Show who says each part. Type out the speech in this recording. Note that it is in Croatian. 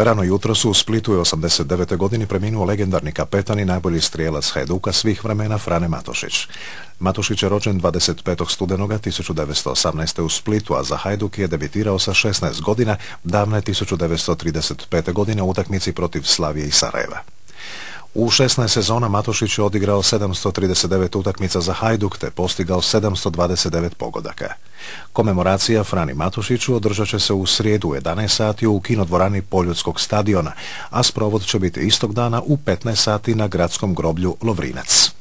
Speaker 1: Rano jutro su u Splitu i 89. godini preminuo legendarni kapetan i najbolji strijelac Hajduka svih vremena Frane Matošić. Matošić je rođen 25. studenoga 1918. u Splitu, a za Hajduk je debitirao sa 16 godina davne 1935. godine u utakmici protiv Slavije i Sarajeva. U 16 sezona Matošić je odigrao 739 utakmica za Hajduk te postigao 729 pogodaka. Komemoracija Frani Matošiću održat će se u srijedu 11 sati u kinodvorani Poljudskog stadiona, a sprovod će biti istog dana u 15 sati na gradskom groblju Lovrinac.